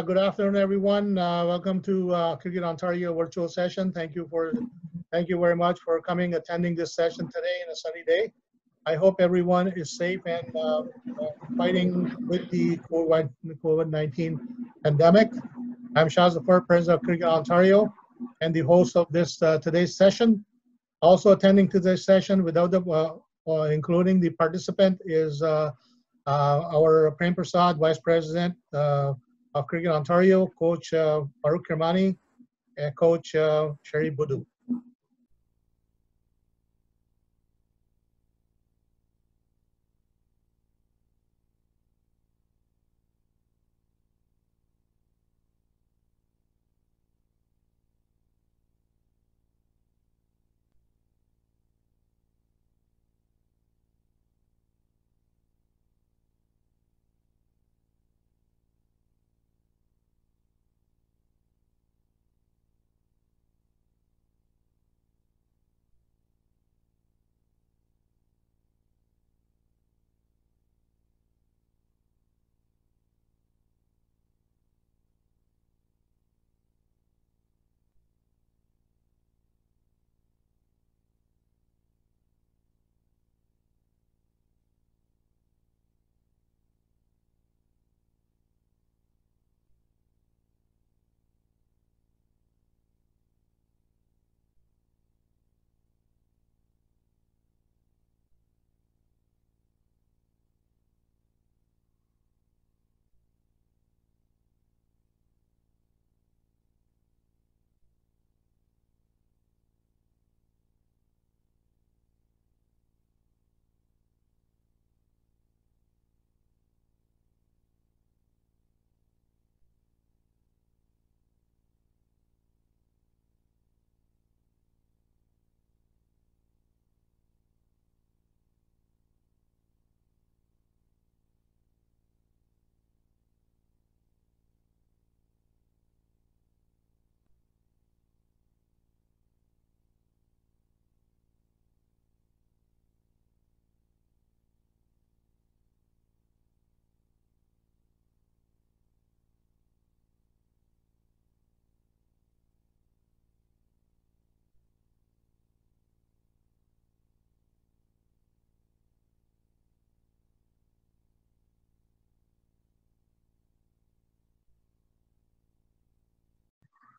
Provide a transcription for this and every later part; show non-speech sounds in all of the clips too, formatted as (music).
Uh, good afternoon, everyone. Uh, welcome to uh, Cricket Ontario virtual session. Thank you for, thank you very much for coming, attending this session today in a sunny day. I hope everyone is safe and uh, uh, fighting with the COVID-19 pandemic. I'm Shah Zafar, President of Cricket Ontario, and the host of this uh, today's session. Also attending today's session, without the, including the participant, is our Prem Prasad, Vice President of Cricket Ontario, Coach uh, Farooq Kirmani, and Coach uh, Sherry Budu.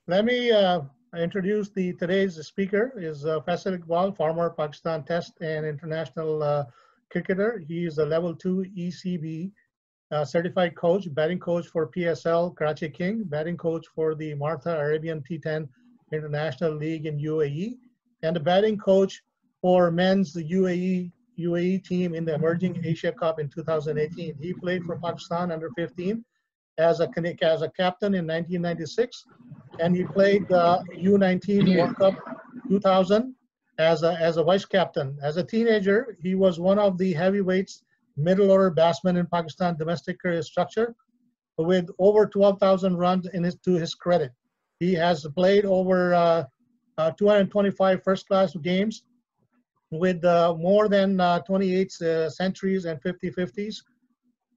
Let me uh, introduce the today's speaker is uh, Faisal Iqbal, former Pakistan Test and international uh, cricketer. He is a level two ECB uh, certified coach, batting coach for PSL Karachi King, batting coach for the Maratha Arabian T10 International League in UAE, and a batting coach for men's UAE UAE team in the Emerging Asia Cup in 2018. He played for Pakistan under 15 as a as a captain in 1996 and he played the U19 World Cup 2000 as a, as a vice captain. As a teenager, he was one of the heavyweights, middle order batsmen in Pakistan domestic career structure with over 12,000 runs in his, to his credit. He has played over uh, uh, 225 first class games with uh, more than uh, 28 uh, centuries and 50 50s.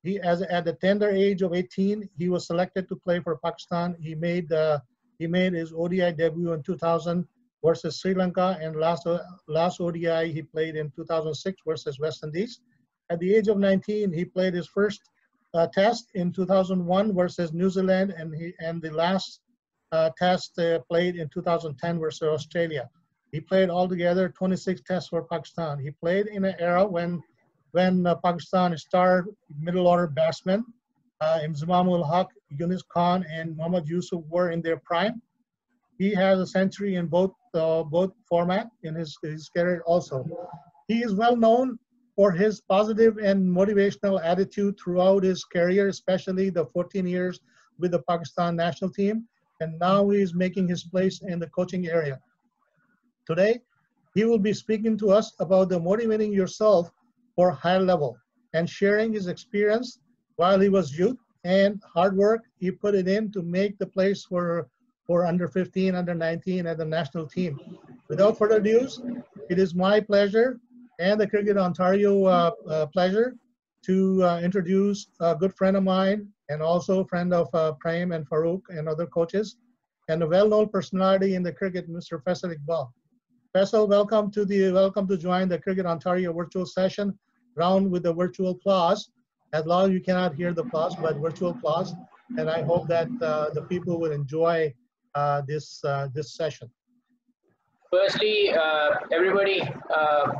He, as at the tender age of 18, he was selected to play for Pakistan. He made uh, he made his ODI debut in 2000 versus Sri Lanka, and last, last ODI he played in 2006 versus West Indies. At the age of 19, he played his first uh, test in 2001 versus New Zealand, and, he, and the last uh, test uh, played in 2010 versus Australia. He played altogether 26 tests for Pakistan. He played in an era when, when uh, Pakistan star middle order batsmen uh, Inzamam-ul-Haq, Yunus Khan, and Muhammad Yusuf were in their prime. He has a century in both uh, both format in his, his career also. He is well known for his positive and motivational attitude throughout his career, especially the 14 years with the Pakistan national team. and now he is making his place in the coaching area. Today, he will be speaking to us about the motivating yourself for higher level and sharing his experience while he was youth and hard work you put it in to make the place for for under 15, under 19 at the national team. Without further ado, it is my pleasure and the Cricket Ontario uh, uh, pleasure to uh, introduce a good friend of mine and also a friend of uh, Prem and Farooq and other coaches and a well-known personality in the cricket, Mr. Faisal Iqbal. Faisal, welcome to the welcome to join the Cricket Ontario virtual session round with the virtual applause. As long as you cannot hear the applause, but virtual applause. And I hope that uh, the people will enjoy uh, this uh, this session. Firstly, uh, everybody, uh,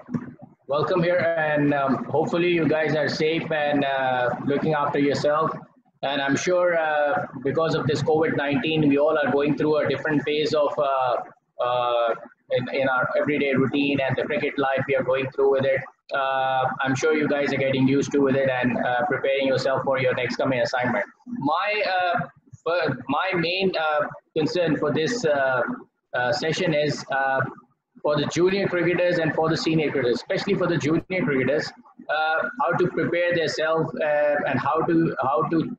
welcome here, and um, hopefully you guys are safe and looking after yourself. And I'm sure because of this COVID-19, we all are going through a different phase of in, in our everyday routine and the cricket life we are going through with it. Uh, I'm sure you guys are getting used to with it and uh, preparing yourself for your next coming assignment. My uh, my main uh, concern for this uh, session is for the junior cricketers and for the senior cricketers, especially for the junior cricketers, how to prepare themselves and how to how to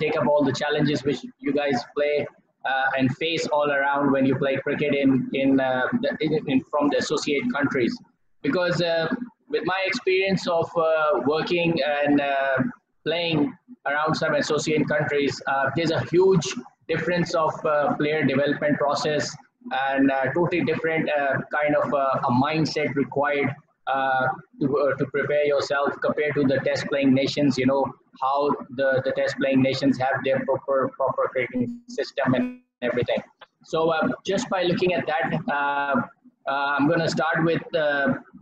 take up all the challenges which you guys play uh, and face all around when you play cricket in in, uh, in, in from the associate countries. Because uh, with my experience of uh, working and uh, playing around some associate countries, uh, there's a huge difference of player development process and totally different kind of a mindset required uh, to, uh, to prepare yourself compared to the test playing nations you know how the, the test playing nations have their proper proper grading system and everything. So uh, just by looking at that uh, uh, i'm going to start with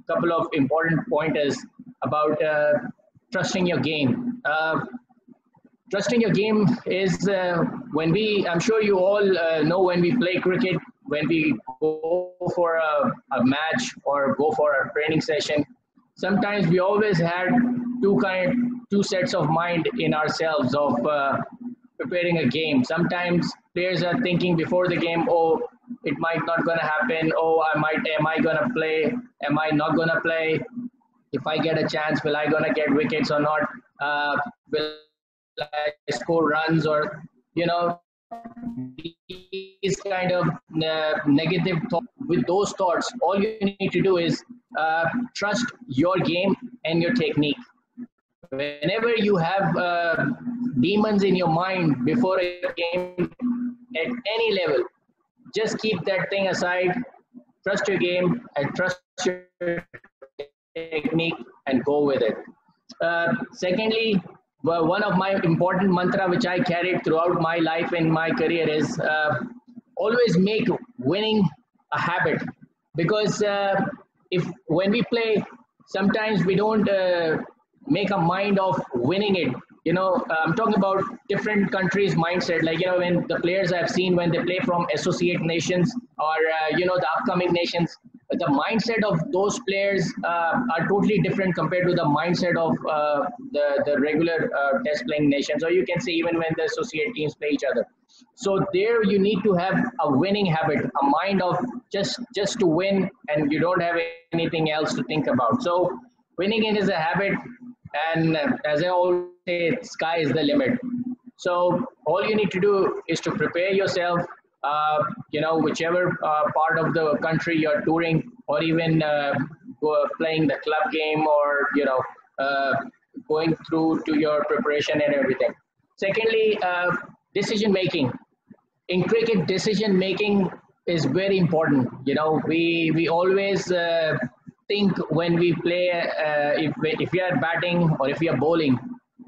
couple of important pointers about trusting your game trusting your game is uh, when we i'm sure you all uh, know when we play cricket when we go for a, a match or go for a training session, sometimes we always had two kind two sets of mind in ourselves of uh, preparing a game. Sometimes players are thinking before the game, oh, it might not gonna happen. Oh, I might, am I gonna play? Am I not gonna play? If I get a chance, will I gonna get wickets or not? Uh, will I score runs or you know these kind of uh, negative thoughts, with those thoughts, all you need to do is uh, trust your game and your technique. Whenever you have uh, demons in your mind before a game at any level, just keep that thing aside, trust your game and trust your technique and go with it. Uh, secondly, well, one of my important mantra which I carried throughout my life and my career is uh, always make winning a habit. Because uh, if when we play sometimes we don't uh, make a mind of winning it you know i'm talking about different countries mindset. Like you know when the players i've seen when they play from associate nations or uh, you know the upcoming nations the mindset of those players uh, are totally different compared to the mindset of uh, the, the regular uh, test playing nations or you can say even when the associate teams play each other. So there you need to have a winning habit a mind of just just to win and you don't have anything else to think about. So winning it is a habit and as i always say sky is the limit so all you need to do is to prepare yourself uh, you know, whichever uh, part of the country you're touring or even uh, playing the club game or, you know, going through to your preparation and everything. Secondly, decision making. In cricket, decision making is very important. You know, we, we always think when we play, uh, if, if we are batting or if we are bowling,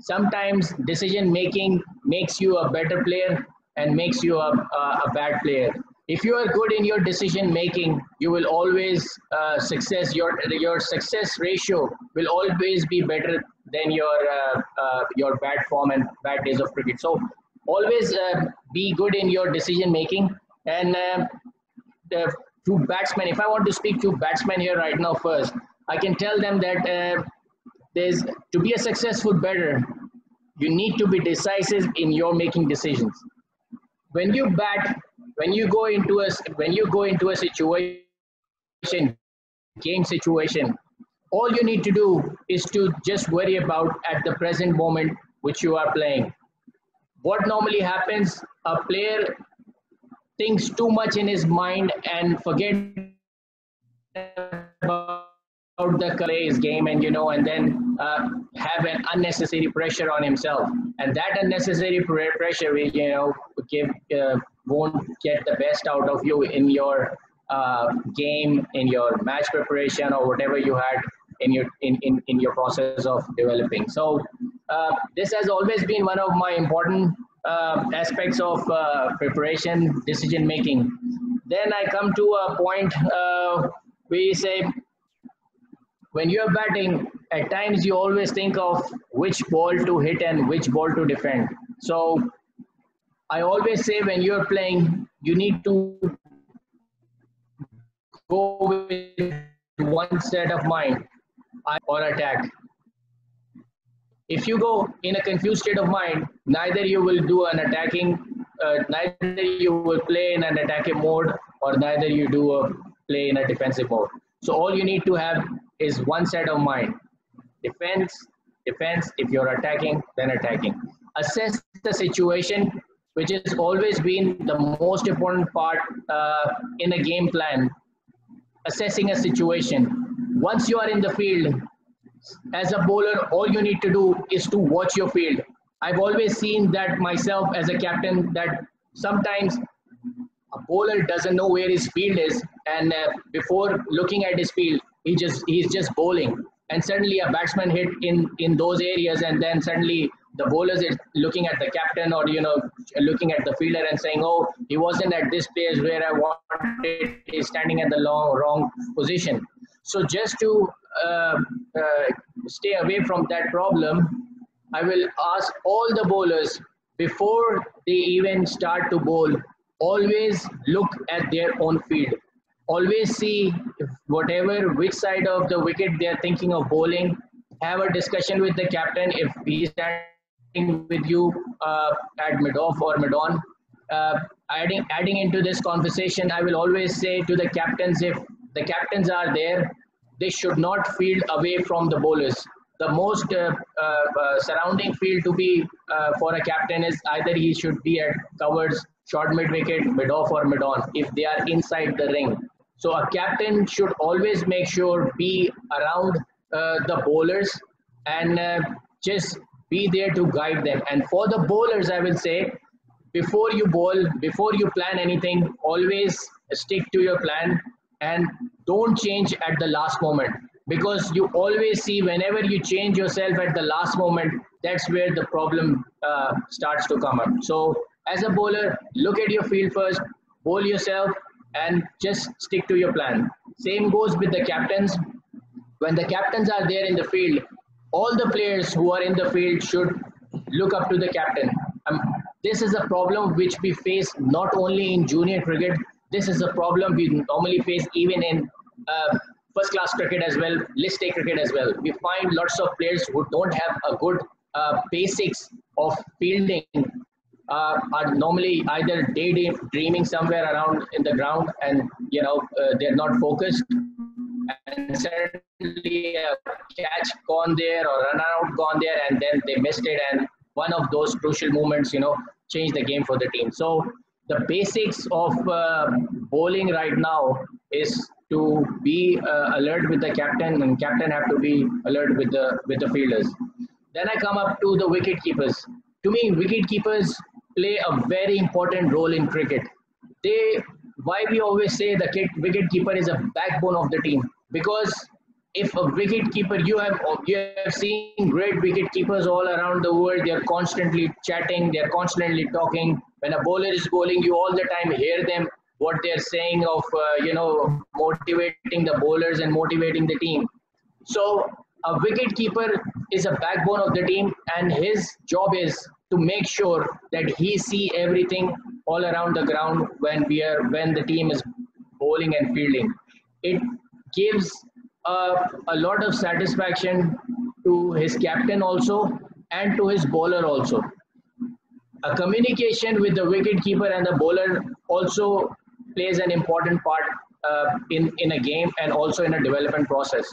sometimes decision making makes you a better player and makes you a, a, a bad player. If you are good in your decision making, you will always uh, success. Your your success ratio will always be better than your uh, uh, your bad form and bad days of cricket. So always uh, be good in your decision making. And uh, the, to batsmen, if I want to speak to batsmen here right now first, I can tell them that uh, there's to be a successful batter, you need to be decisive in your making decisions. When you bat, when you go into a when you go into a situation game situation all you need to do is to just worry about at the present moment which you are playing. What normally happens a player thinks too much in his mind and forget about the plays game and you know and then uh, have an unnecessary pressure on himself. And that unnecessary pressure will you know give uh, won't get the best out of you in your uh, game in your match preparation or whatever you had in your in, in, in your process of developing. So uh, this has always been one of my important uh, aspects of uh, preparation decision making then i come to a point we say when you're batting, at times you always think of which ball to hit and which ball to defend. So I always say when you're playing, you need to go with one set of mind or attack. If you go in a confused state of mind, neither you will do an attacking, uh, neither you will play in an attacking mode or neither you do a play in a defensive mode. So all you need to have is one set of mind. Defense, defense, if you're attacking, then attacking. Assess the situation, which has always been the most important part uh, in a game plan. Assessing a situation. Once you are in the field, as a bowler, all you need to do is to watch your field. I've always seen that myself as a captain that sometimes a bowler doesn't know where his field is and uh, before looking at his field he just he's just bowling. And suddenly a batsman hit in in those areas and then suddenly the bowlers is looking at the captain or you know looking at the fielder and saying oh he wasn't at this place where i wanted. He's standing at the long wrong position so just to uh, uh, stay away from that problem i will ask all the bowlers before they even start to bowl always look at their own field. Always see whatever which side of the wicket they are thinking of bowling. Have a discussion with the captain if he's standing with you uh, at mid off or mid on uh, adding adding into this conversation i will always say to the captains if the captains are there. They should not field away from the bowlers. The most uh, uh, uh surrounding field to be uh, for a captain is either he should be at covers short mid wicket mid off or mid on if they are inside the ring. So a captain should always make sure be around uh, the bowlers and just be there to guide them. And for the bowlers, I will say, before you bowl, before you plan anything, always stick to your plan and don't change at the last moment because you always see whenever you change yourself at the last moment, that's where the problem uh, starts to come up. So as a bowler, look at your field first, bowl yourself, and just stick to your plan. Same goes with the captains. When the captains are there in the field, all the players who are in the field should look up to the captain. Um, this is a problem which we face not only in junior cricket, this is a problem we normally face even in uh, first class cricket as well, list A cricket as well. We find lots of players who don't have a good uh, basics of fielding uh, are normally either daydreaming somewhere around in the ground and you know uh, they're not focused and suddenly a catch gone there or run out gone there and then they missed it and one of those crucial moments you know change the game for the team so the basics of uh, bowling right now is to be uh, alert with the captain and captain have to be alert with the with the fielders. Then i come up to the wicket keepers. To me wicket keepers play a very important role in cricket. They, why we always say the wicket keeper is a backbone of the team? Because if a wicket keeper, you have you have seen great wicket keepers all around the world. They are constantly chatting. They are constantly talking. When a bowler is bowling, you all the time hear them what they are saying of uh, you know motivating the bowlers and motivating the team. So a wicket keeper is a backbone of the team, and his job is to make sure that he see everything all around the ground when we are when the team is bowling and fielding it gives a, a lot of satisfaction to his captain also and to his bowler also a communication with the wicket keeper and the bowler also plays an important part uh, in, in a game and also in a development process.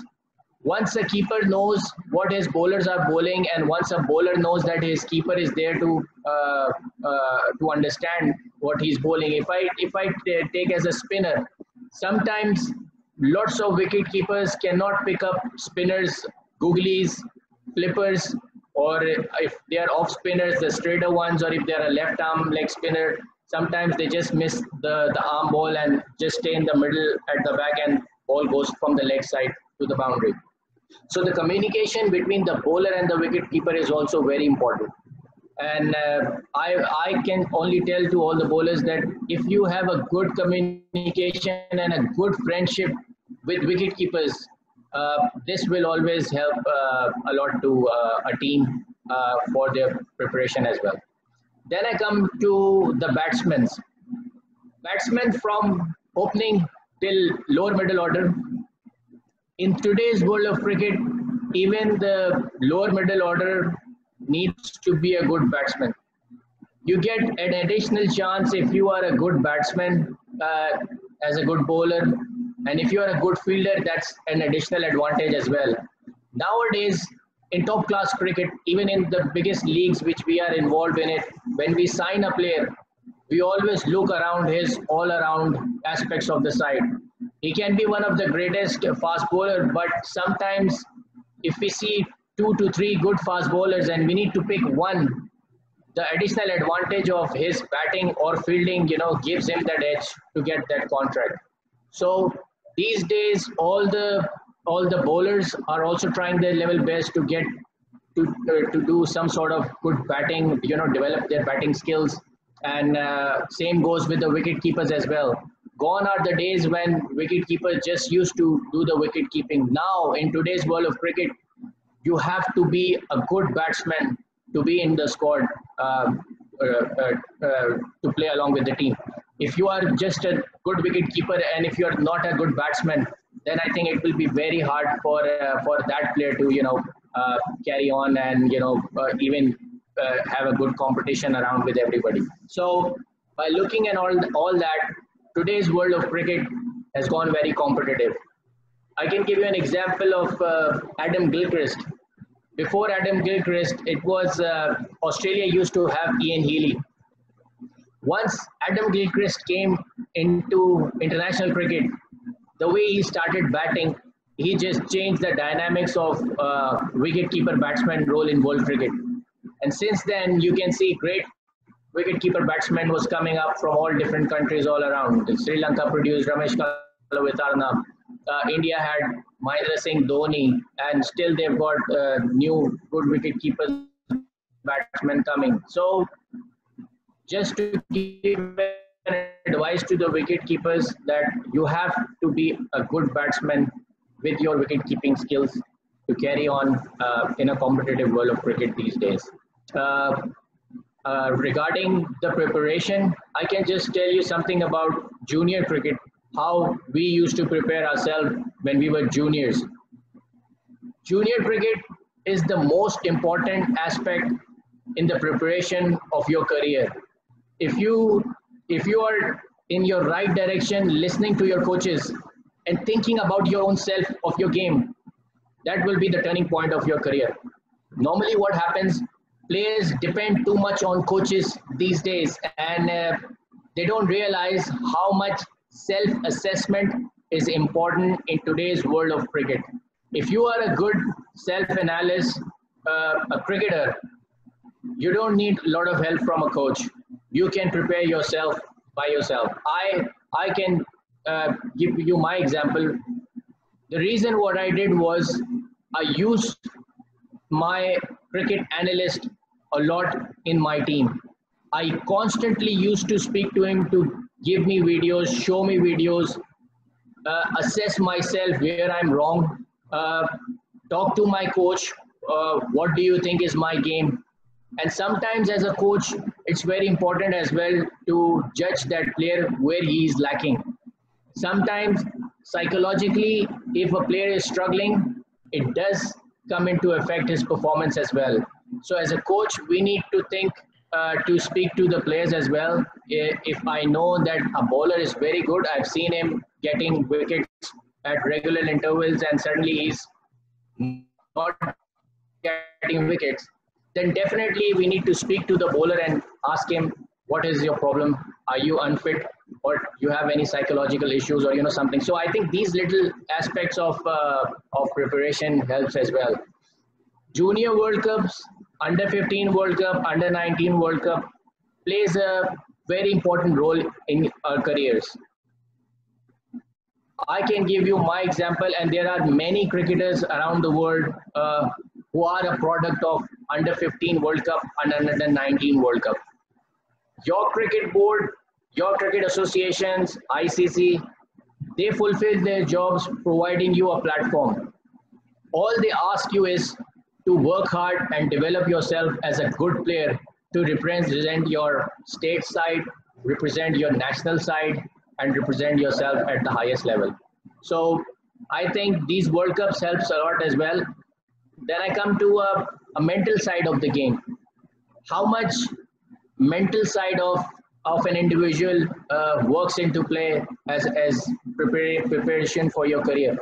Once a keeper knows what his bowlers are bowling and once a bowler knows that his keeper is there to uh, uh, to understand what he's bowling. If I if I take as a spinner, sometimes lots of wicket keepers cannot pick up spinners, googlies, flippers, or if they are off spinners, the straighter ones, or if they are a left arm leg spinner, sometimes they just miss the, the arm ball and just stay in the middle at the back and ball goes from the leg side to the boundary. So the communication between the bowler and the wicket keeper is also very important. And uh, I, I can only tell to all the bowlers that if you have a good communication and a good friendship with wicket keepers, uh, this will always help uh, a lot to uh, a team uh, for their preparation as well. Then I come to the batsmen. Batsmen from opening till lower middle order. In today's world of cricket, even the lower middle order needs to be a good batsman. You get an additional chance if you are a good batsman uh, as a good bowler, and if you are a good fielder, that's an additional advantage as well. Nowadays, in top class cricket, even in the biggest leagues which we are involved in it, when we sign a player, we always look around his all around aspects of the side. He can be one of the greatest fast bowler, but sometimes if we see two to three good fast bowlers and we need to pick one, the additional advantage of his batting or fielding, you know, gives him that edge to get that contract. So these days, all the all the bowlers are also trying their level best to get to uh, to do some sort of good batting, you know, develop their batting skills. And uh, same goes with the wicket keepers as well. Gone are the days when wicket keepers just used to do the wicket keeping. Now, in today's world of cricket, you have to be a good batsman to be in the squad um, uh, uh, uh, to play along with the team. If you are just a good wicket keeper and if you are not a good batsman, then I think it will be very hard for uh, for that player to you know uh, carry on and you know even have a good competition around with everybody. So by looking at all all that, today's world of cricket has gone very competitive. I can give you an example of uh, Adam Gilchrist. Before Adam Gilchrist, it was uh, Australia used to have Ian Healy. Once Adam Gilchrist came into international cricket, the way he started batting, he just changed the dynamics of uh, wicket-keeper batsman role in world cricket. And since then, you can see great wicket-keeper batsmen was coming up from all different countries all around. Sri Lanka produced Romesh Kaluwitharana, uh, India had Mahendra Singh Dhoni, and still they've got uh, new good wicket keepers batsmen coming. So, just to give advice to the wicket keepers that you have to be a good batsman with your wicket keeping skills to carry on uh, in a competitive world of cricket these days. Uh, uh, regarding the preparation, I can just tell you something about junior cricket how we used to prepare ourselves when we were juniors. Junior cricket is the most important aspect in the preparation of your career. If you if you are in your right direction, listening to your coaches and thinking about your own self of your game, that will be the turning point of your career. Normally, what happens? Players depend too much on coaches these days, and uh, they don't realize how much self-assessment is important in today's world of cricket. If you are a good self-analyst, uh, a cricketer, you don't need a lot of help from a coach. You can prepare yourself by yourself. I I can uh, give you my example. The reason what I did was I used my cricket analyst a lot in my team. I constantly used to speak to him to give me videos, show me videos, uh, assess myself where I'm wrong, uh, talk to my coach, uh, what do you think is my game? And sometimes as a coach, it's very important as well to judge that player where he is lacking. Sometimes psychologically, if a player is struggling, it does come into affect his performance as well. So as a coach, we need to think uh, to speak to the players as well. If I know that a bowler is very good, I've seen him getting wickets at regular intervals, and suddenly he's not getting wickets. Then definitely we need to speak to the bowler and ask him, what is your problem? Are you unfit? or you have any psychological issues or you know something so i think these little aspects of uh, of preparation helps as well junior world cups under 15 world cup under 19 world cup plays a very important role in our careers i can give you my example and there are many cricketers around the world uh, who are a product of under 15 world cup and under 19 world cup your cricket board your cricket associations, ICC, they fulfill their jobs providing you a platform. All they ask you is to work hard and develop yourself as a good player to represent your state side, represent your national side, and represent yourself at the highest level. So I think these World Cups helps a lot as well. Then I come to a, a mental side of the game. How much mental side of of an individual uh, works into play as, as preparation for your career.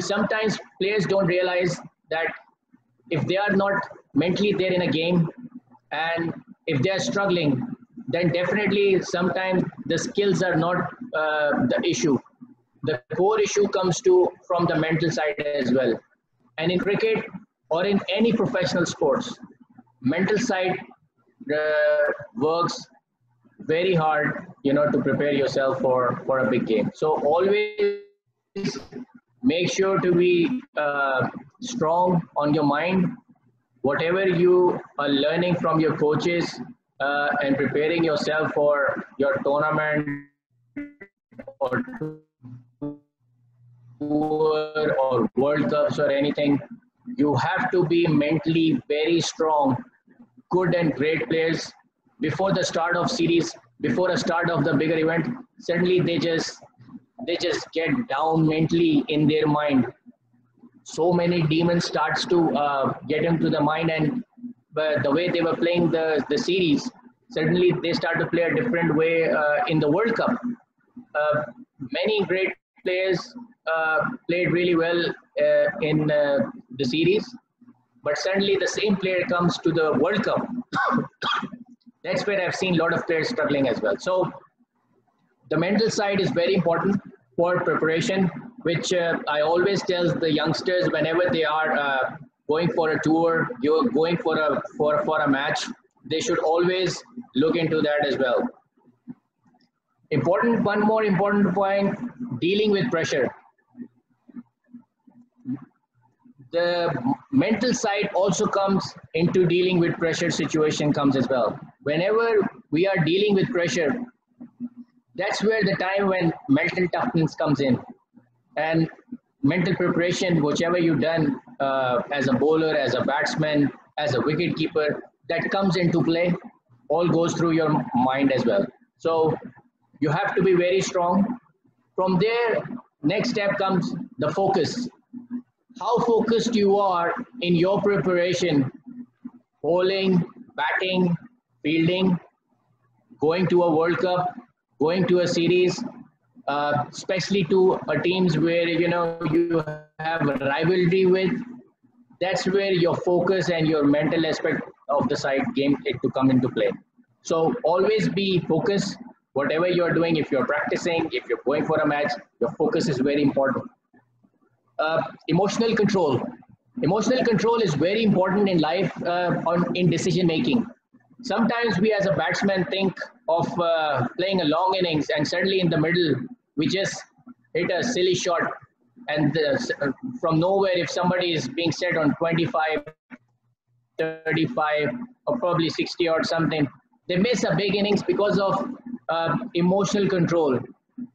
Sometimes players don't realize that if they are not mentally there in a game and if they are struggling, then definitely sometimes the skills are not uh, the issue. The core issue comes to from the mental side as well. And in cricket or in any professional sports, mental side uh, works very hard, you know, to prepare yourself for, for a big game. So always make sure to be uh, strong on your mind. Whatever you are learning from your coaches uh, and preparing yourself for your tournament or or World Cups or anything, you have to be mentally very strong, good and great players before the start of series, before a start of the bigger event, suddenly they just they just get down mentally in their mind. So many demons starts to uh, get into the mind, and the way they were playing the the series, suddenly they start to play a different way uh, in the World Cup. Uh, many great players uh, played really well uh, in uh, the series, but suddenly the same player comes to the World Cup (coughs) that's where I've seen a lot of players struggling as well. So the mental side is very important for preparation, which uh, I always tell the youngsters whenever they are uh, going for a tour, you're going for a for for a match, they should always look into that as well. Important one more important point: dealing with pressure. The mental side also comes into dealing with pressure situation comes as well whenever we are dealing with pressure, that's where the time when mental toughness comes in. And mental preparation, whichever you've done uh, as a bowler, as a batsman, as a wicket keeper, that comes into play, all goes through your mind as well. So you have to be very strong. From there, next step comes the focus. How focused you are in your preparation, bowling, batting, fielding, going to a World Cup, going to a series, uh, especially to a teams where you know you have a rivalry with. That's where your focus and your mental aspect of the side game to come into play. So always be focused. Whatever you're doing, if you're practicing, if you're going for a match, your focus is very important. Uh, emotional control. Emotional control is very important in life uh, on in decision making sometimes we as a batsman think of uh, playing a long innings and suddenly in the middle we just hit a silly shot and uh, from nowhere if somebody is being set on 25 35 or probably 60 or something they miss a big innings because of uh, emotional control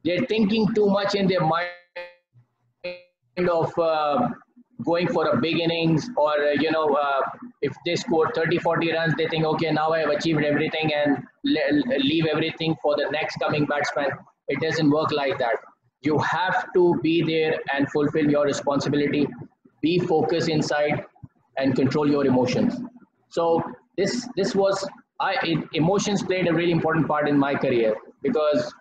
they're thinking too much in their mind of uh, going for a big innings or uh, you know uh, if they score 30 40 runs they think okay now i have achieved everything and leave everything for the next coming batsman. It doesn't work like that. You have to be there and fulfill your responsibility. Be focused inside and control your emotions. So this this was I it, emotions played a really important part in my career because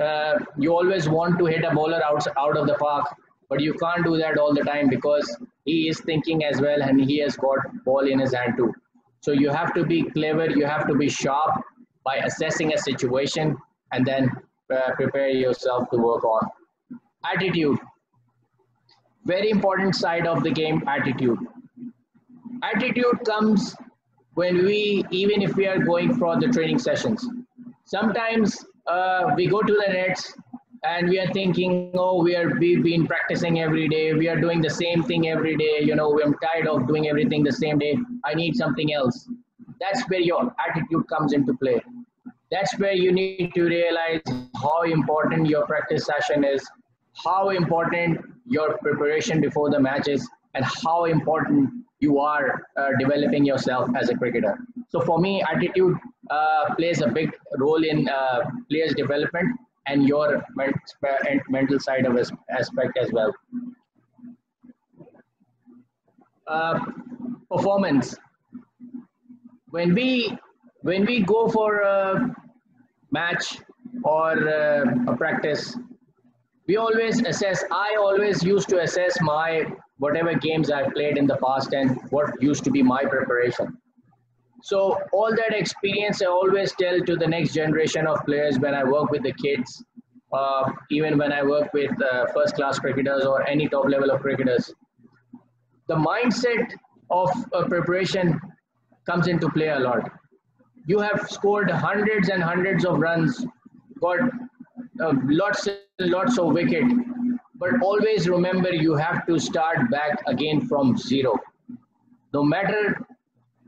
uh, you always want to hit a bowler out out of the park, but you can't do that all the time because he is thinking as well and he has got ball in his hand too. So you have to be clever, you have to be sharp by assessing a situation and then uh, prepare yourself to work on. Attitude. Very important side of the game, attitude. Attitude comes when we, even if we are going for the training sessions. Sometimes uh, we go to the nets and we are thinking, oh, we are we've been practicing every day. We are doing the same thing every day. You know, I'm tired of doing everything the same day. I need something else. That's where your attitude comes into play. That's where you need to realize how important your practice session is, how important your preparation before the match is, and how important you are uh, developing yourself as a cricketer. So for me, attitude uh, plays a big role in uh, players' development and your mental side of aspect as well. Uh, performance. When we when we go for a match or uh, a practice, we always assess. I always used to assess my whatever games I've played in the past and what used to be my preparation. So all that experience I always tell to the next generation of players when I work with the kids, uh, even when I work with uh, first class cricketers or any top level of cricketers. The mindset of preparation comes into play a lot. You have scored hundreds and hundreds of runs, got uh, lots and lots of wicket, but always remember you have to start back again from zero. No matter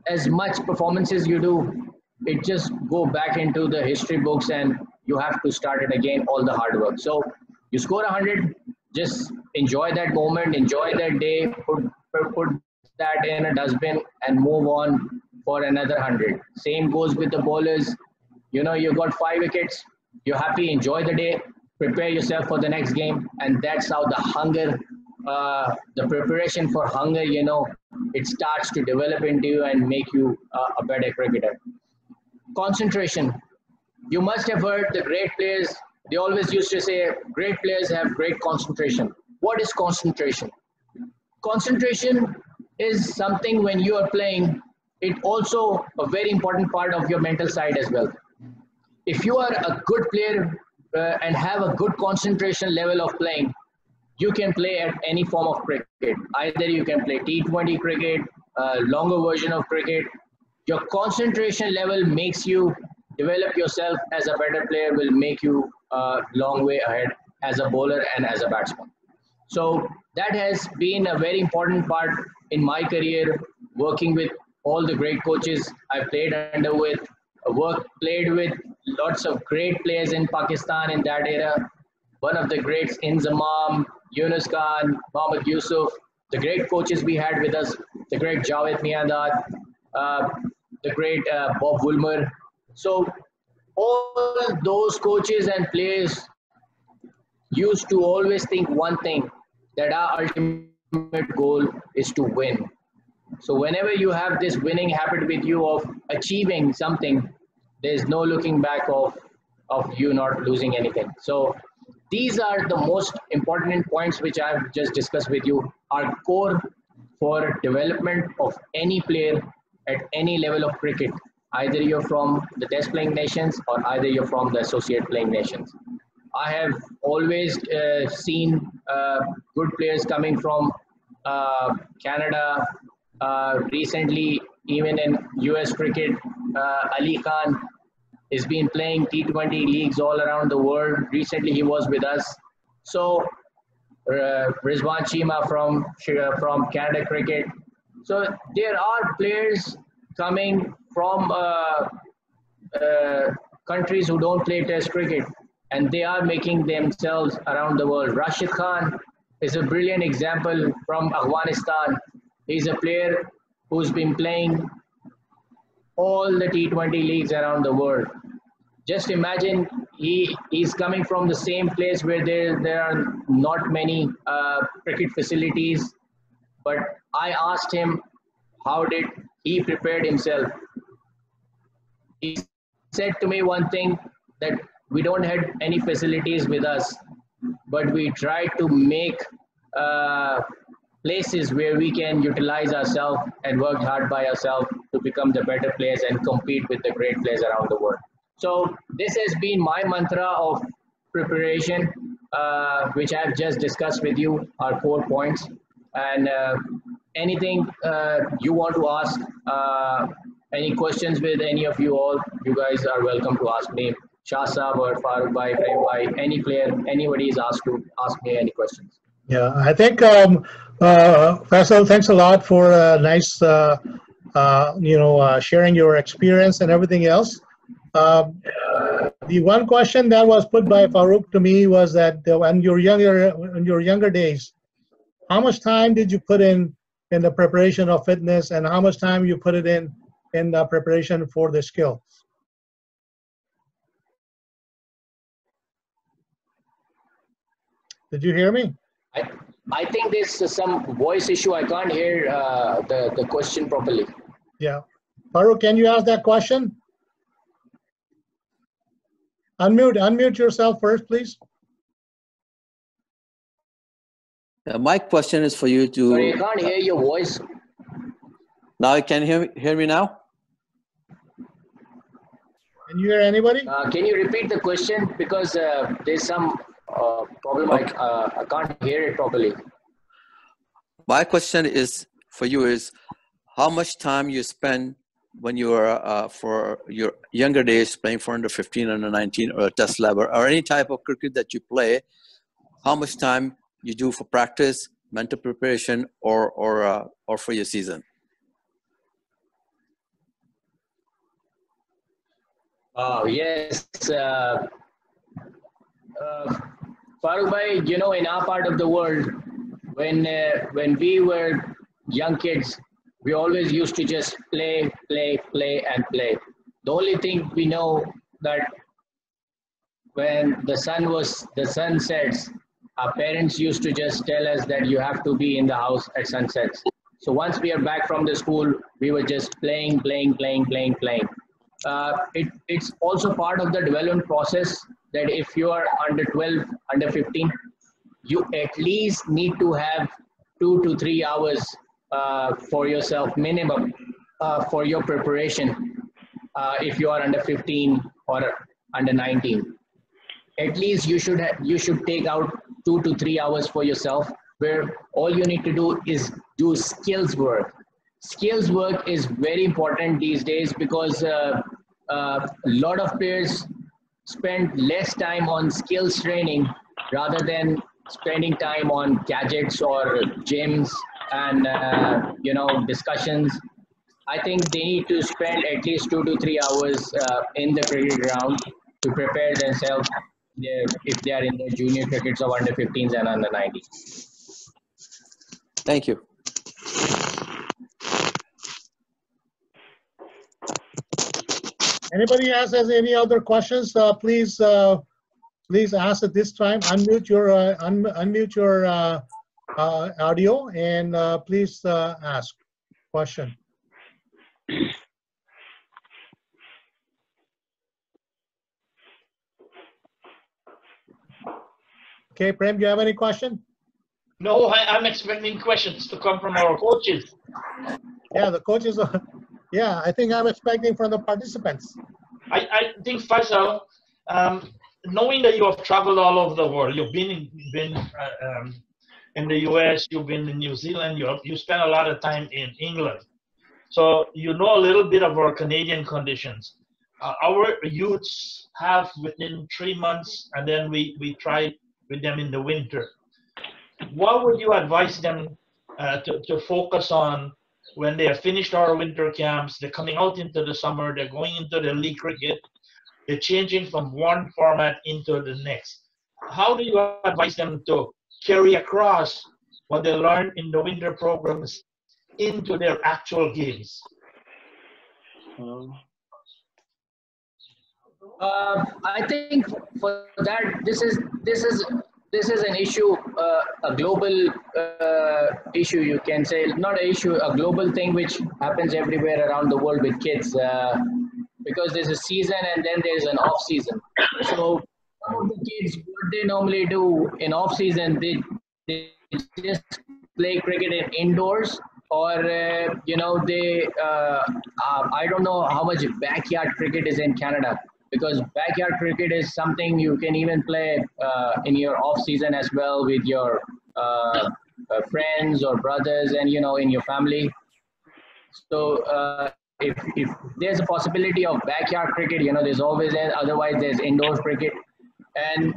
as much performances you do, it just go back into the history books and you have to start it again, all the hard work. So you score 100, just enjoy that moment, enjoy that day, put, put that in a dustbin and move on for another 100. Same goes with the bowlers. You know, you got five wickets, you're happy, enjoy the day, prepare yourself for the next game. And that's how the hunger uh, the preparation for hunger, you know, it starts to develop into you and make you uh, a better cricketer. Concentration. You must have heard the great players, they always used to say, great players have great concentration. What is concentration? Concentration is something when you are playing, it also a very important part of your mental side as well. If you are a good player uh, and have a good concentration level of playing, you can play at any form of cricket. Either you can play T20 cricket, uh, longer version of cricket. Your concentration level makes you develop yourself as a better player, will make you a long way ahead as a bowler and as a batsman. So that has been a very important part in my career, working with all the great coaches I played under with, work played with lots of great players in Pakistan in that era. One of the greats Inzamam, Yunus Khan, Mohammad Yusuf, the great coaches we had with us, the great Javed Miandad, uh, the great uh, Bob Woolmer. So all those coaches and players used to always think one thing, that our ultimate goal is to win. So whenever you have this winning habit with you of achieving something, there's no looking back of, of you not losing anything. So these are the most important points which I've just discussed with you are core for development of any player at any level of cricket. Either you're from the test playing nations or either you're from the associate playing nations. I have always uh, seen uh, good players coming from uh, Canada. Uh, recently, even in US cricket, uh, Ali Khan He's been playing T20 leagues all around the world. Recently, he was with us. So, uh, Rizwan Cheema from from Canada Cricket. So there are players coming from uh, uh, countries who don't play Test cricket, and they are making themselves around the world. Rashid Khan is a brilliant example from Afghanistan. He's a player who's been playing all the T20 leagues around the world. Just imagine he is coming from the same place where there, there are not many uh, cricket facilities. But I asked him, how did he prepared himself? he said to me one thing that we don't have any facilities with us, but we try to make uh, places where we can utilize ourselves and work hard by ourselves to become the better players and compete with the great players around the world. So this has been my mantra of preparation, uh, which I've just discussed with you, our four points. And uh, anything uh, you want to ask, uh, any questions with any of you all, you guys are welcome to ask me. Shah or Farooq Bhai, Bhai, any player, anybody is asked to ask me any questions. Yeah, I think, um, uh, Faisal, thanks a lot for a nice, uh, uh, you know, uh, sharing your experience and everything else. Um, the one question that was put by Farooq to me was that uh, when you're younger, in your younger days, how much time did you put in in the preparation of fitness, and how much time you put it in in the preparation for the skill? Did you hear me? I, I think there's some voice issue. I can't hear uh, the, the question properly. Yeah. Farooq, can you ask that question? Unmute, unmute yourself first, please. Uh, my question is for you to... Sorry, I to, can't hear your voice. now you can hear, me- hear me now? Can you hear anybody? Uh, can you repeat the question? Because uh, there's some uh, problem. I, uh, I can't hear it properly. My question is for you is how much time you spend when you are uh, for your younger days playing for under 15, under 19 or a test level or any type of cricket that you play, how much time you do for practice, mental preparation or, or, uh, or for your season? Oh, yes. Uh, uh, Farooq bhai, you know, in our part of the world, when, uh, when we were young kids, we always used to just play, play, play, and play. The only thing we know that when the sun was, the sun sets, our parents used to just tell us that you have to be in the house at sunsets. So once we are back from the school, we were just playing, playing, playing, playing, playing. Uh, it, it's also part of the development process that if you are under 12, under 15, you at least need to have two to three hours uh, for yourself minimum uh, for your preparation uh, if you are under 15 or under 19 at least you should you should take out two to three hours for yourself where all you need to do is do skills work. Skills work is very important these days because uh, uh, a lot of players spend less time on skills training rather than spending time on gadgets or gyms and uh, you know discussions i think they need to spend at least two to three hours uh, in the cricket ground to prepare themselves if they are in the junior crickets of under 15s and under 19s Thank you. Anybody else has any other questions, uh, please, uh, please ask at this time. Unmute your, uh, un- unmute your uh, uh, audio and uh, please uh, ask question. Okay, Prem, do you have any question? No, I, I'm expecting questions to come from our coaches. Yeah, the coaches, are- yeah, I think I'm expecting from the participants. I, I think Faisal, um, knowing that you have traveled all over the world, you've been in, been uh, um, in the U.S., you've been in New Zealand, you have, you spent a lot of time in England, so you know a little bit of our Canadian conditions. Uh, our youths have within three months, and then we we try with them in the winter. What would you advise them uh, to, to focus on when they have finished our winter camps, they're coming out into the summer, they're going into the league cricket, they're changing from one format into the next. How do you advise them to carry across what they learned in the winter programs into their actual games? Uh, I think for that, this is this is this is an issue, uh, a global uh, issue. You can say not an issue, a global thing which happens everywhere around the world with kids. Uh, because there's a season and then there's an off season. So some of the kids, what they normally do in off season, they, they just play cricket in indoors or uh, you know they uh, uh, i don't know how much backyard cricket is in canada because backyard cricket is something you can even play uh, in your off season as well with your uh, uh, friends or brothers and you know in your family so if, if there's a possibility of backyard cricket you know there's always there otherwise there's indoor cricket and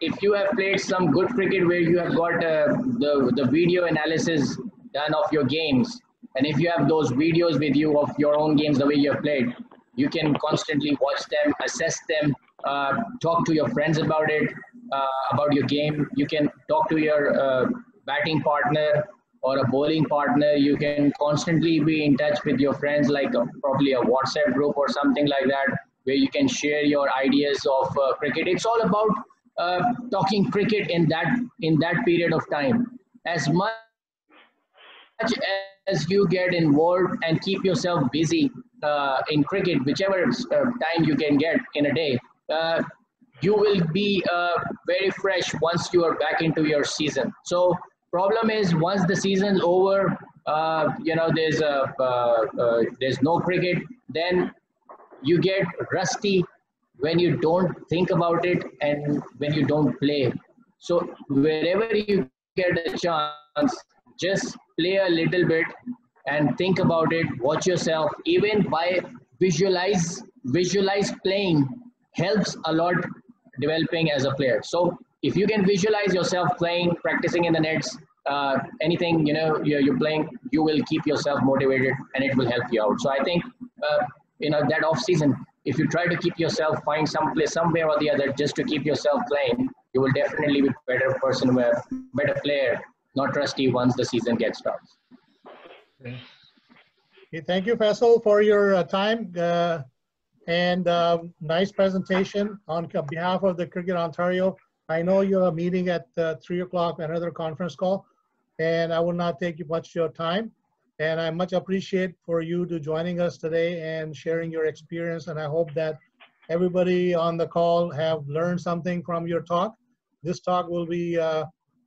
if you have played some good cricket where you have got the the video analysis done of your games. And if you have those videos with you of your own games, the way you have played, you can constantly watch them, assess them, uh, talk to your friends about it, uh, about your game. You can talk to your uh, batting partner or a bowling partner. You can constantly be in touch with your friends, like a, probably a WhatsApp group or something like that, where you can share your ideas of uh, cricket. It's all about uh, talking cricket in that in that period of time. As much as you get involved and keep yourself busy uh, in cricket, whichever uh, time you can get in a day, uh, you will be uh, very fresh once you are back into your season. So problem is once the season's over, you know there's a there's no cricket, then you get rusty when you don't think about it and when you don't play. So wherever you get a chance, just play a little bit and think about it watch yourself. Even by visualize visualize playing helps a lot developing as a player. So if you can visualize yourself playing practicing in the nets uh, anything you know you're, you're, playing you will keep yourself motivated and it will help you out. So i think uh, you know that off season if you try to keep yourself find some place somewhere or the other just to keep yourself playing you will definitely be better person better player not rusty once the season gets started. Okay. Thank you, Faisal, for your uh, time uh, and uh, nice presentation on behalf of the Cricket Ontario. I know you are meeting at uh, 3 o'clock, another conference call, and I will not take much of your time. And I much appreciate for you to joining us today and sharing your experience. And I hope that everybody on the call have learned something from your talk. This talk will be uh,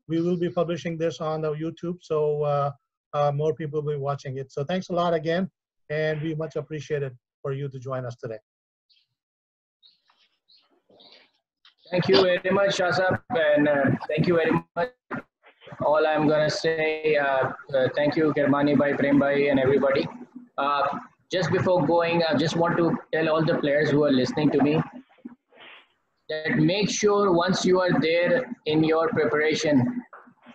we will be publishing this on the YouTube, so uh, more people will be watching it. So thanks a lot again, and we much appreciate it for you to join us today. Thank you very much, Asaf, and uh, thank you very much. All I'm gonna say, uh, uh, thank you, Kermani Bhai, Prem Bhai, and everybody. Uh, just before going, I just want to tell all the players who are listening to me that make sure once you are there in your preparation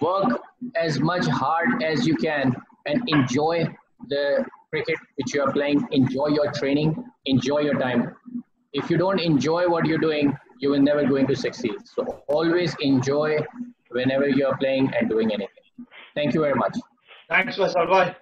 work as much hard as you can and enjoy the cricket which you are playing. Enjoy your training. Enjoy your time. If you don't enjoy what you're doing you will never going to succeed. So always enjoy whenever you are playing and doing anything. Thank you very much. Thanks Faisal. bye